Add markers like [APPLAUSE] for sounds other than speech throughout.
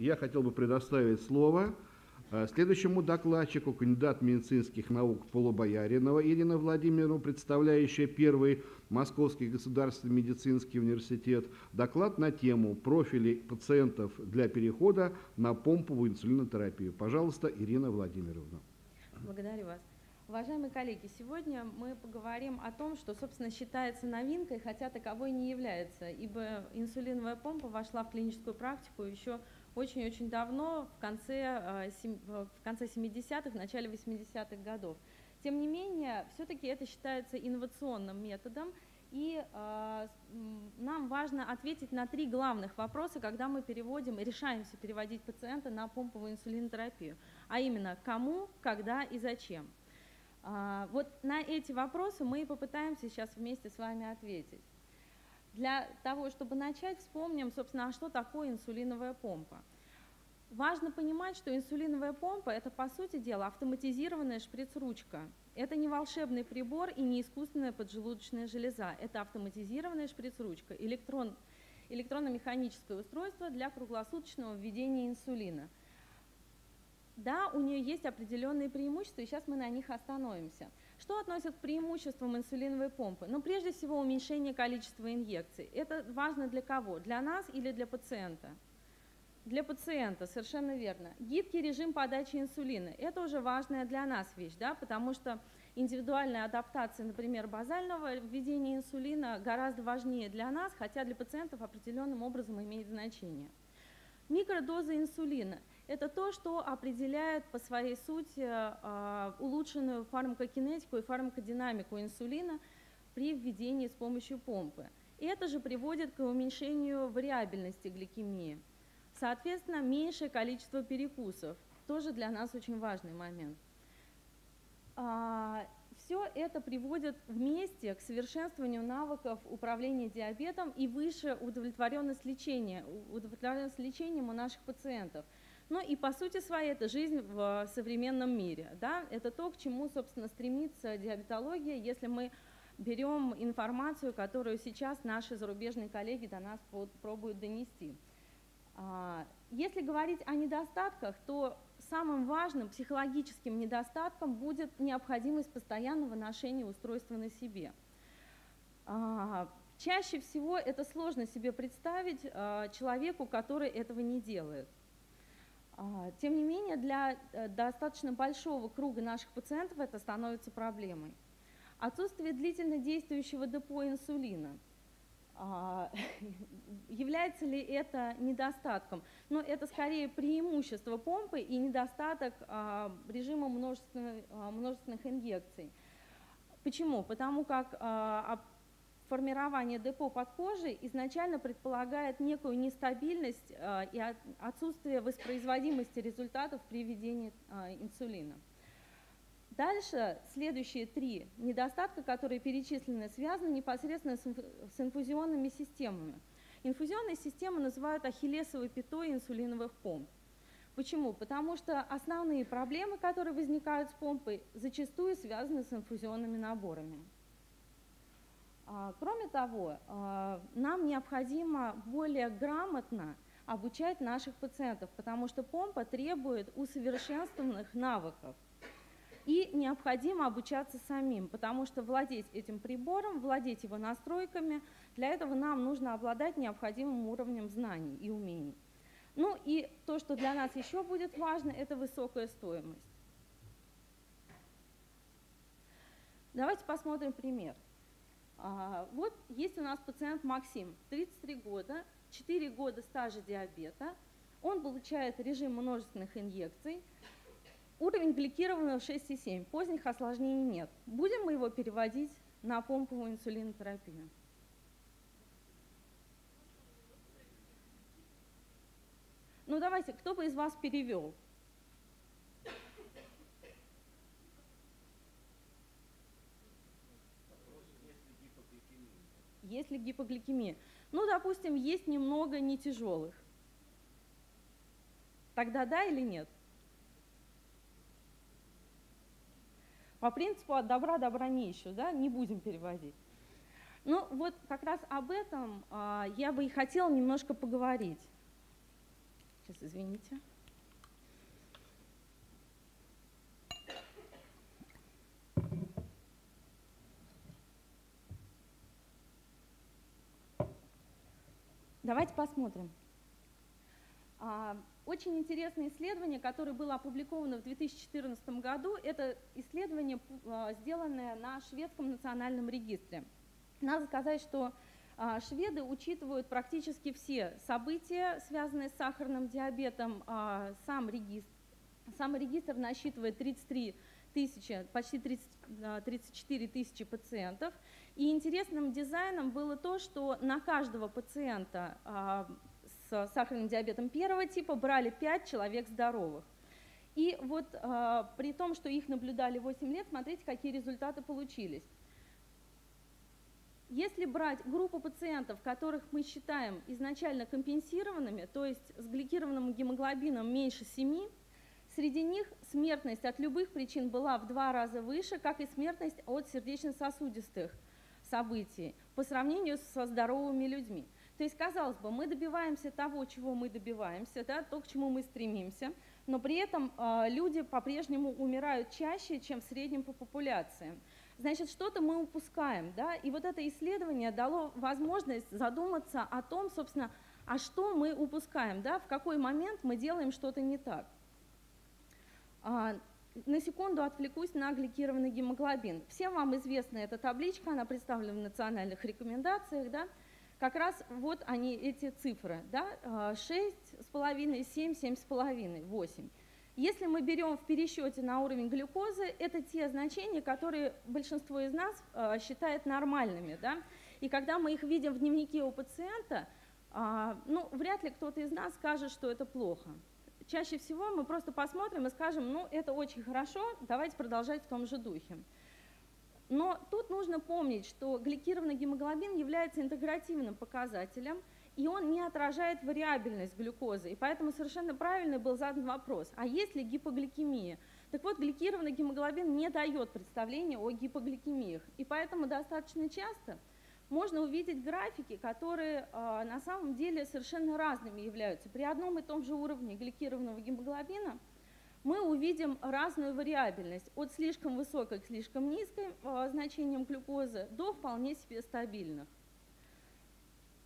Я хотел бы предоставить слово э, следующему докладчику, кандидат медицинских наук Полубояринова Ирина Владимировна, представляющая первый Московский государственный медицинский университет, доклад на тему профили пациентов для перехода на помповую инсулинотерапию. Пожалуйста, Ирина Владимировна. Благодарю вас. Уважаемые коллеги, сегодня мы поговорим о том, что, собственно, считается новинкой, хотя таковой не является, ибо инсулиновая помпа вошла в клиническую практику еще очень-очень давно, в конце, э, в конце 70-х, начале 80-х годов. Тем не менее, все-таки это считается инновационным методом, и э, нам важно ответить на три главных вопроса, когда мы переводим, решаемся переводить пациента на помповую инсулинотерапию, а именно кому, когда и зачем. А, вот на эти вопросы мы и попытаемся сейчас вместе с вами ответить. Для того, чтобы начать, вспомним, собственно, а что такое инсулиновая помпа. Важно понимать, что инсулиновая помпа – это, по сути дела, автоматизированная шприц-ручка. Это не волшебный прибор и не искусственная поджелудочная железа. Это автоматизированная шприц-ручка, электрон, электронно-механическое устройство для круглосуточного введения инсулина – да, у нее есть определенные преимущества, и сейчас мы на них остановимся. Что относят к преимуществам инсулиновой помпы? Ну, прежде всего, уменьшение количества инъекций. Это важно для кого? Для нас или для пациента? Для пациента, совершенно верно. Гибкий режим подачи инсулина – это уже важная для нас вещь, да, потому что индивидуальная адаптация, например, базального введения инсулина гораздо важнее для нас, хотя для пациентов определенным образом имеет значение. Микродоза инсулина – это то, что определяет по своей сути а, улучшенную фармакокинетику и фармакодинамику инсулина при введении с помощью помпы. И это же приводит к уменьшению вариабельности гликемии. Соответственно, меньшее количество перекусов, тоже для нас очень важный момент. Все это приводит вместе к совершенствованию навыков управления диабетом и выше удовлетворенность лечения, удовлетворенность лечением у наших пациентов – ну и по сути своей это жизнь в современном мире. Да? Это то, к чему, собственно, стремится диабетология, если мы берем информацию, которую сейчас наши зарубежные коллеги до нас пробуют донести. А, если говорить о недостатках, то самым важным психологическим недостатком будет необходимость постоянного ношения устройства на себе. А, чаще всего это сложно себе представить а, человеку, который этого не делает. А, тем не менее, для э, достаточно большого круга наших пациентов это становится проблемой. Отсутствие длительно действующего депо инсулина. А, [LAUGHS] является ли это недостатком? Но это скорее преимущество помпы и недостаток а, режима множественных, множественных инъекций. Почему? Потому как формирование депо под кожей изначально предполагает некую нестабильность и отсутствие воспроизводимости результатов при введении инсулина. Дальше следующие три недостатка, которые перечислены, связаны непосредственно с инфузионными системами. Инфузионные системы называют ахиллесовой пятой инсулиновых помп. Почему? Потому что основные проблемы, которые возникают с помпой, зачастую связаны с инфузионными наборами. А, кроме того, а, нам необходимо более грамотно обучать наших пациентов, потому что помпа требует усовершенствованных навыков. И необходимо обучаться самим, потому что владеть этим прибором, владеть его настройками, для этого нам нужно обладать необходимым уровнем знаний и умений. Ну и то, что для нас еще будет важно, это высокая стоимость. Давайте посмотрим пример. А, вот есть у нас пациент Максим, 33 года, 4 года стажа диабета. Он получает режим множественных инъекций. Уровень гликированного 6,7. Поздних осложнений нет. Будем мы его переводить на помповую инсулинотерапию. Ну давайте, кто бы из вас перевел? есть ли гипогликемия. Ну, допустим, есть немного не тяжелых. Тогда да или нет? По принципу от добра добра не ищу, да, не будем переводить. Ну вот как раз об этом а, я бы и хотела немножко поговорить. Сейчас, извините. Давайте посмотрим. А, очень интересное исследование, которое было опубликовано в 2014 году, это исследование, а, сделанное на шведском национальном регистре. Надо сказать, что а, шведы учитывают практически все события, связанные с сахарным диабетом. Сам регистр, сам регистр насчитывает 33 тысячи, почти 30, 34 тысячи пациентов. И интересным дизайном было то, что на каждого пациента с сахарным диабетом первого типа брали 5 человек здоровых. И вот э, при том, что их наблюдали 8 лет, смотрите, какие результаты получились. Если брать группу пациентов, которых мы считаем изначально компенсированными, то есть с гликированным гемоглобином меньше 7, среди них смертность от любых причин была в два раза выше, как и смертность от сердечно-сосудистых событий по сравнению со здоровыми людьми. То есть, казалось бы, мы добиваемся того, чего мы добиваемся, да, то, к чему мы стремимся, но при этом э, люди по-прежнему умирают чаще, чем в среднем по популяции. Значит, что-то мы упускаем, да, и вот это исследование дало возможность задуматься о том, собственно, а что мы упускаем, да, в какой момент мы делаем что-то не так. А, на секунду отвлекусь на гликированный гемоглобин. Всем вам известна эта табличка, она представлена в национальных рекомендациях, да, как раз вот они, эти цифры, да, 6,5, 7, 7,5, 8. Если мы берем в пересчете на уровень глюкозы, это те значения, которые большинство из нас э, считает нормальными. Да? И когда мы их видим в дневнике у пациента, э, ну, вряд ли кто-то из нас скажет, что это плохо. Чаще всего мы просто посмотрим и скажем, ну, это очень хорошо, давайте продолжать в том же духе. Но тут нужно помнить, что гликированный гемоглобин является интегративным показателем, и он не отражает вариабельность глюкозы. И поэтому совершенно правильный был задан вопрос, а есть ли гипогликемия? Так вот, гликированный гемоглобин не дает представления о гипогликемиях. И поэтому достаточно часто можно увидеть графики, которые э, на самом деле совершенно разными являются. При одном и том же уровне гликированного гемоглобина – мы увидим разную вариабельность от слишком высокой к слишком низкой э, значением глюкозы до вполне себе стабильных.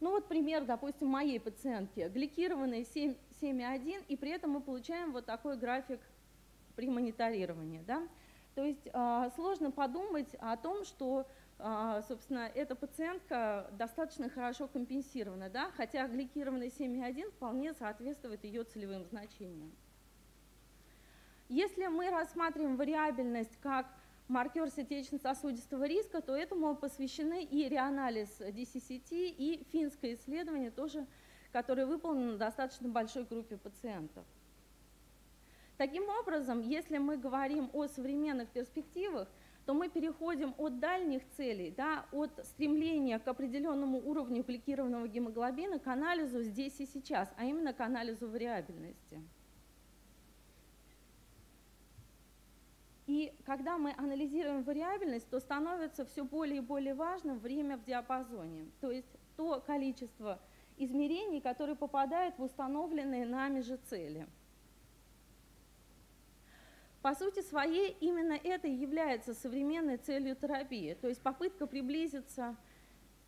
Ну вот пример, допустим, моей пациентки, гликированной 7,1, и при этом мы получаем вот такой график при мониторировании. Да? То есть э, сложно подумать о том, что, э, собственно, эта пациентка достаточно хорошо компенсирована, да? хотя гликированный 7,1 вполне соответствует ее целевым значениям. Если мы рассматриваем вариабельность как маркер сердечно-сосудистого риска, то этому посвящены и реанализ DCCT, и финское исследование, тоже, которое выполнено на достаточно большой группе пациентов. Таким образом, если мы говорим о современных перспективах, то мы переходим от дальних целей, да, от стремления к определенному уровню гликированного гемоглобина к анализу здесь и сейчас, а именно к анализу вариабельности. И когда мы анализируем вариабельность, то становится все более и более важным время в диапазоне, то есть то количество измерений, которые попадают в установленные нами же цели. По сути своей, именно это и является современной целью терапии, то есть попытка приблизиться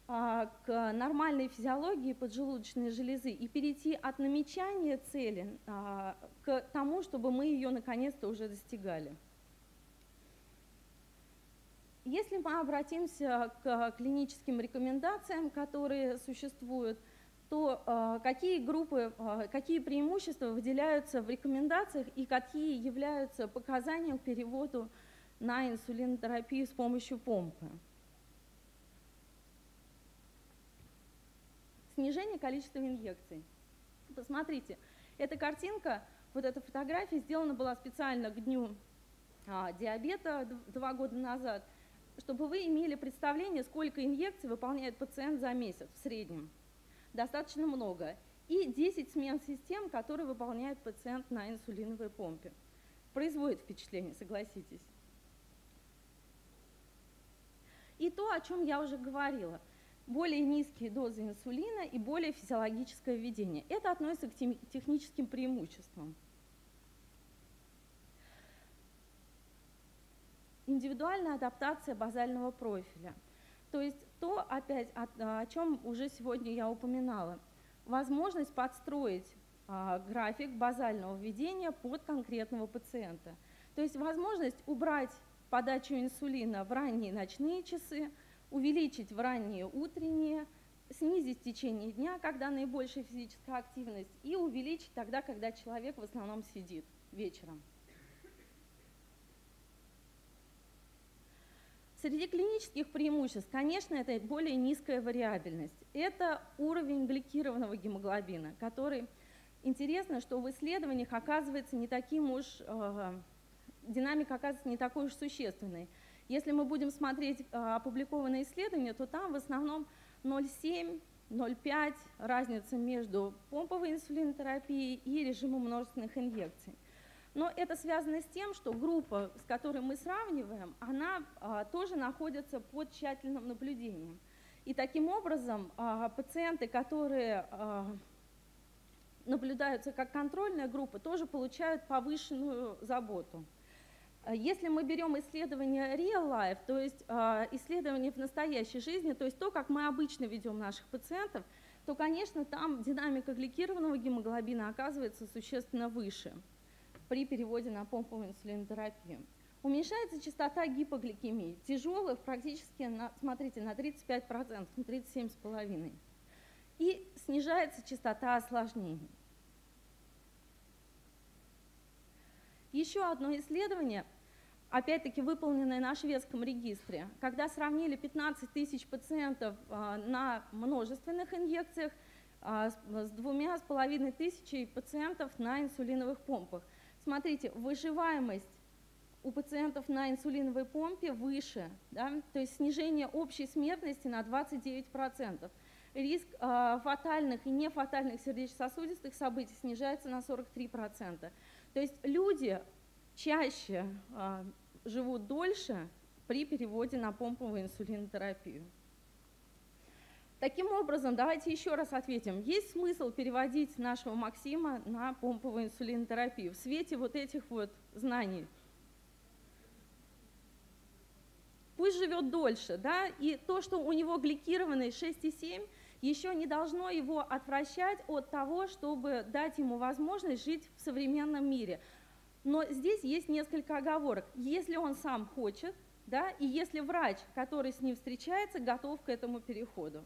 а, к нормальной физиологии поджелудочной железы и перейти от намечания цели а, к тому, чтобы мы ее наконец-то уже достигали. Если мы обратимся к клиническим рекомендациям, которые существуют, то э, какие группы, э, какие преимущества выделяются в рекомендациях и какие являются показанием к переводу на инсулинотерапию с помощью помпы. Снижение количества инъекций. Посмотрите, эта картинка, вот эта фотография сделана была специально к дню а, диабета два года назад – чтобы вы имели представление, сколько инъекций выполняет пациент за месяц в среднем. Достаточно много. И 10 смен систем, которые выполняет пациент на инсулиновой помпе. Производит впечатление, согласитесь. И то, о чем я уже говорила. более низкие дозы инсулина и более физиологическое введение. Это относится к техническим преимуществам. Индивидуальная адаптация базального профиля. То есть то, опять, о, о чем уже сегодня я упоминала. Возможность подстроить а, график базального введения под конкретного пациента. То есть возможность убрать подачу инсулина в ранние ночные часы, увеличить в ранние утренние, снизить в течение дня, когда наибольшая физическая активность, и увеличить тогда, когда человек в основном сидит вечером. Среди клинических преимуществ, конечно, это более низкая вариабельность. Это уровень гликированного гемоглобина, который, интересно, что в исследованиях оказывается не таким уж, э, динамика оказывается не такой уж существенной. Если мы будем смотреть э, опубликованные исследования, то там в основном 0,7, 0,5 разница между помповой инсулинотерапией и режимом множественных инъекций. Но это связано с тем, что группа, с которой мы сравниваем, она а, тоже находится под тщательным наблюдением. И таким образом а, пациенты, которые а, наблюдаются как контрольная группа, тоже получают повышенную заботу. Если мы берем исследование real life, то есть исследование в настоящей жизни, то есть то, как мы обычно ведем наших пациентов, то, конечно, там динамика гликированного гемоглобина оказывается существенно выше при переводе на помповую инсулинотерапию. Уменьшается частота гипогликемии, тяжелых практически, на, смотрите, на 35%, на 37,5%. И снижается частота осложнений. Еще одно исследование, опять-таки выполненное на шведском регистре, когда сравнили 15 тысяч пациентов а, на множественных инъекциях а, с двумя с половиной тысячей пациентов на инсулиновых помпах – Смотрите, выживаемость у пациентов на инсулиновой помпе выше, да, то есть снижение общей смертности на 29%. Риск э, фатальных и нефатальных сердечно-сосудистых событий снижается на 43%. То есть люди чаще э, живут дольше при переводе на помповую инсулинотерапию. Таким образом, давайте еще раз ответим. Есть смысл переводить нашего Максима на помповую инсулинотерапию в свете вот этих вот знаний? Пусть живет дольше, да, и то, что у него гликированный 6,7, еще не должно его отвращать от того, чтобы дать ему возможность жить в современном мире. Но здесь есть несколько оговорок. Если он сам хочет, да, и если врач, который с ним встречается, готов к этому переходу.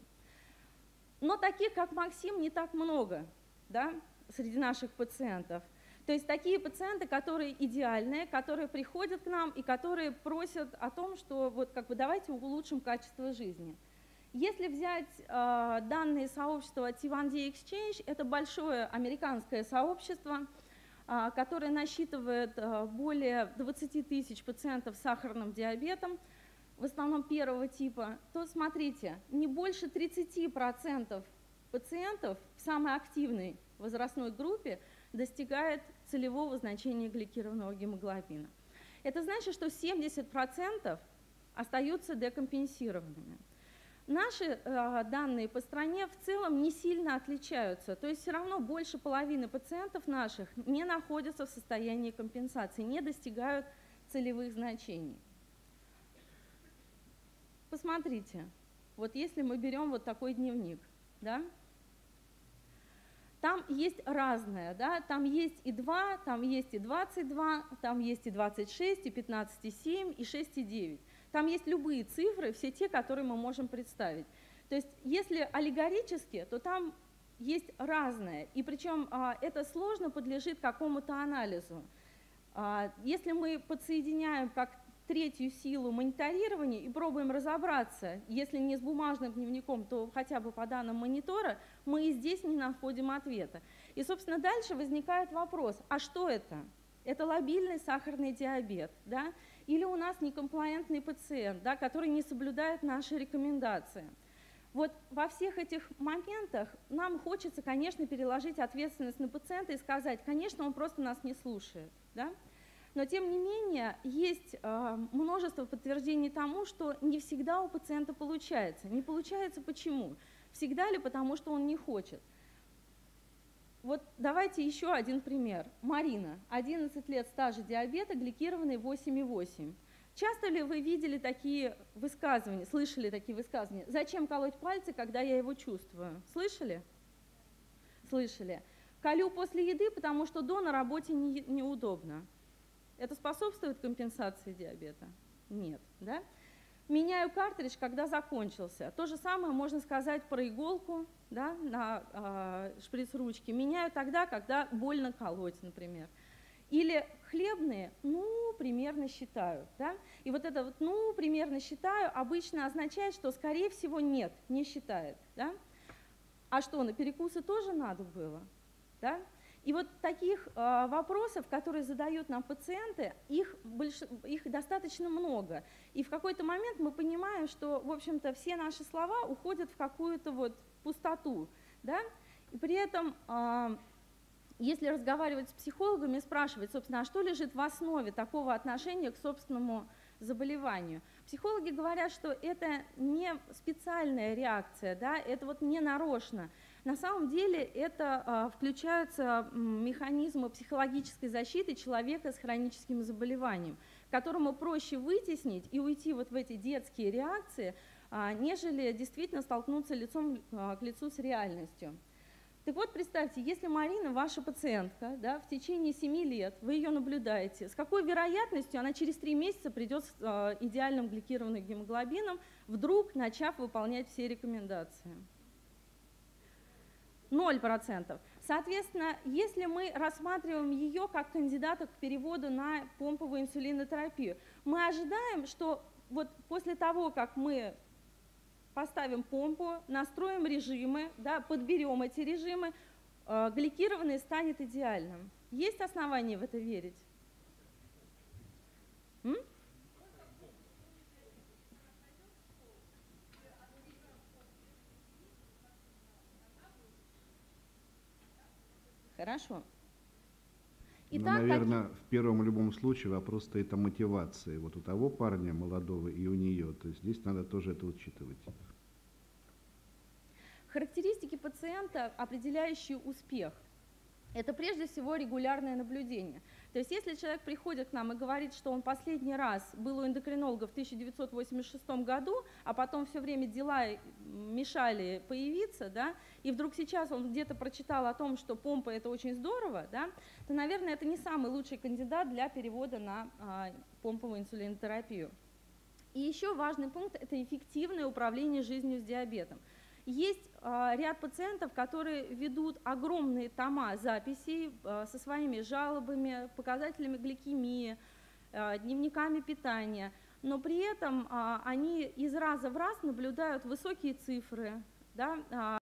Но таких, как Максим, не так много да, среди наших пациентов. То есть такие пациенты, которые идеальные, которые приходят к нам и которые просят о том, что вот как бы давайте улучшим качество жизни. Если взять э, данные сообщества T1D Exchange, это большое американское сообщество, э, которое насчитывает э, более 20 тысяч пациентов с сахарным диабетом, в основном первого типа, то смотрите, не больше 30% пациентов в самой активной возрастной группе достигает целевого значения гликированного гемоглобина. Это значит, что 70% остаются декомпенсированными. Наши э, данные по стране в целом не сильно отличаются, то есть все равно больше половины пациентов наших не находятся в состоянии компенсации, не достигают целевых значений. Посмотрите, вот если мы берем вот такой дневник, да, там есть разное, да, там есть и 2, там есть и 22, там есть и 26, и 15,7, и 6,9. Там есть любые цифры, все те, которые мы можем представить. То есть если аллегорически, то там есть разное, и причем а, это сложно подлежит какому-то анализу. А, если мы подсоединяем как третью силу мониторирования и пробуем разобраться, если не с бумажным дневником, то хотя бы по данным монитора, мы и здесь не находим ответа. И, собственно, дальше возникает вопрос, а что это? Это лобильный сахарный диабет, да? или у нас некомплаентный пациент, да, который не соблюдает наши рекомендации. Вот во всех этих моментах нам хочется, конечно, переложить ответственность на пациента и сказать, конечно, он просто нас не слушает. Да? Но тем не менее есть э, множество подтверждений тому, что не всегда у пациента получается. Не получается почему? Всегда ли потому, что он не хочет? Вот давайте еще один пример. Марина, 11 лет стажа диабета, гликированный 8,8. Часто ли вы видели такие высказывания, слышали такие высказывания? Зачем колоть пальцы, когда я его чувствую? Слышали? Слышали. Колю после еды, потому что до на работе не, неудобно. Это способствует компенсации диабета? Нет. Да? Меняю картридж, когда закончился. То же самое можно сказать про иголку да, на э, шприц-ручке. Меняю тогда, когда больно колоть, например. Или хлебные, ну, примерно считаю. Да? И вот это вот, ну, примерно считаю, обычно означает, что, скорее всего, нет, не считает. Да? А что, на перекусы тоже надо было? Да? И вот таких э, вопросов, которые задают нам пациенты, их, больш... их достаточно много. И в какой-то момент мы понимаем, что, в общем-то, все наши слова уходят в какую-то вот пустоту. Да? И при этом э, если разговаривать с психологами, спрашивать, собственно, а что лежит в основе такого отношения к собственному заболеванию. Психологи говорят, что это не специальная реакция, да, это вот не нарочно. На самом деле это а, включаются механизмы психологической защиты человека с хроническим заболеванием, которому проще вытеснить и уйти вот в эти детские реакции, а, нежели действительно столкнуться лицом а, к лицу с реальностью. Так вот, представьте, если Марина ваша пациентка, да, в течение 7 лет вы ее наблюдаете, с какой вероятностью она через 3 месяца придет с идеальным гликированным гемоглобином, вдруг начав выполнять все рекомендации? 0%. Соответственно, если мы рассматриваем ее как кандидата к переводу на помповую инсулинотерапию, мы ожидаем, что вот после того, как мы поставим помпу, настроим режимы, да, подберем эти режимы, э, гликированный станет идеальным. Есть основания в это верить? Хорошо. Ну, Итак, ну, наверное, как... в первом любом случае вопрос стоит о мотивации. Вот у того парня молодого и у нее. То есть здесь надо тоже это учитывать. Характеристики пациента, определяющие успех, это прежде всего регулярное наблюдение. То есть если человек приходит к нам и говорит, что он последний раз был у эндокринолога в 1986 году, а потом все время дела мешали появиться, да, и вдруг сейчас он где-то прочитал о том, что помпа это очень здорово, да, то, наверное, это не самый лучший кандидат для перевода на а, помповую инсулинотерапию. И еще важный пункт – это эффективное управление жизнью с диабетом. Есть э, ряд пациентов, которые ведут огромные тома записей э, со своими жалобами, показателями гликемии, э, дневниками питания, но при этом они из раза в раз наблюдают высокие цифры, да,